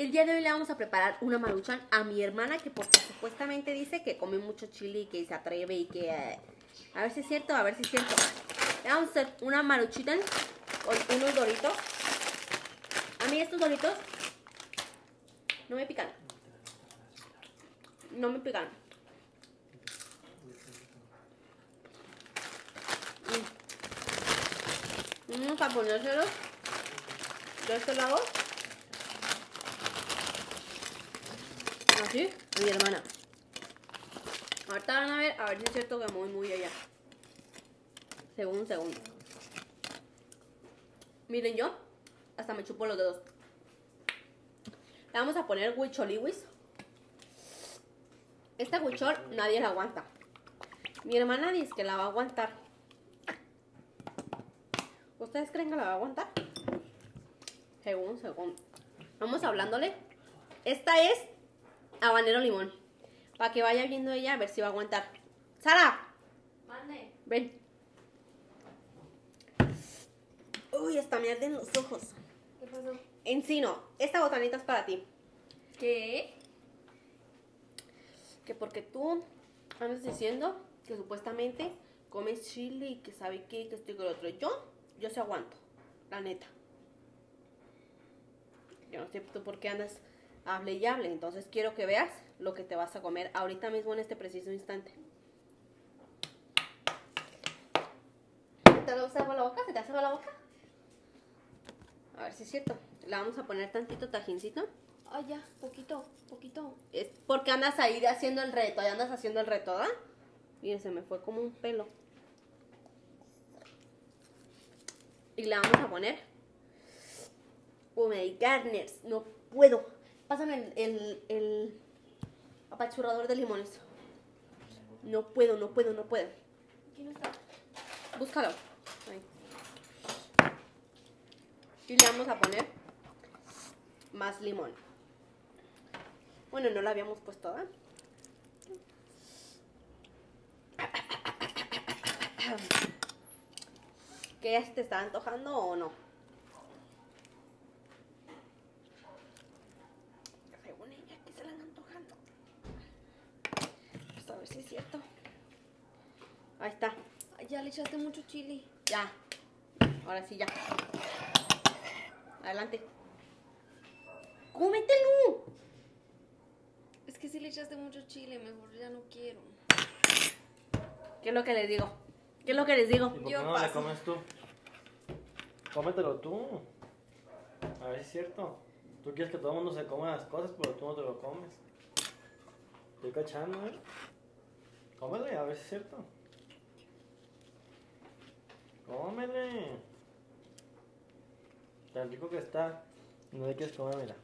El día de hoy le vamos a preparar una maruchan a mi hermana que porque supuestamente dice que come mucho chile y que se atreve y que... eh, a ver si es cierto, a ver si es cierto. Le vamos a hacer una maruchita con unos doritos. A mí estos doritos no me pican. No me pican. Mm. Vamos a ponérselos de este lado. Así, a mi hermana. Ahorita van a ver, a ver si es cierto que muy, muy allá. Según, según. Miren yo, hasta me chupo los dedos. Le vamos a poner huicholiwis. Esta huichol nadie la aguanta. Mi hermana dice que la va a aguantar. ¿Ustedes creen que la va a aguantar? Según, según. Vamos hablándole. Esta es habanero limón. Para que vaya viendo ella a ver si va a aguantar. ¡Sara! Mande. Ven. Uy, hasta me arden los ojos. ¿Qué pasó? Encino, esta botanita es para ti. ¿Qué? Que porque tú andas diciendo que supuestamente comes chile y que sabe qué, que esto y que lo otro. Yo, yo se aguanto, la neta. Yo no sé tú por qué andas hable y hable. Entonces quiero que veas lo que te vas a comer ahorita mismo en este preciso instante. ¿Te lo la boca? ¿Se te hace agua la boca? A ver si es cierto. Le vamos a poner tantito tajincito. Ay, ya, poquito, poquito. Es porque andas ahí haciendo el reto, ya andas haciendo el reto, ¿verdad? Miren, se me fue como un pelo. Y le vamos a poner Humedy Garners. No puedo. Pásame el, el, el apachurrador de limones. No puedo, no puedo, no puedo. No está. Búscalo. Ahí. Y le vamos a poner más limón. Bueno, no lo habíamos puesto, ¿verdad? ¿Que ya se te está antojando o no? Según ella, que se la están antojando. Pues a ver si es cierto. Ahí está. Ay, ya le echaste mucho chile. Ya. Ahora sí, ya. Adelante. ¡Cómetelo! Es que si le echaste mucho chile, mejor ya no quiero. ¿Qué es lo que les digo? ¿Qué es lo que les digo? ¿Y por qué Yo no le paso. comes tú? Cómetelo tú. A ver si es cierto. Tú quieres que todo el mundo se coma las cosas, pero tú no te lo comes. Estoy cachando, ¿eh? Cómele, a ver si es cierto. Cómele. Tan rico que está. No le quieres comer, mira.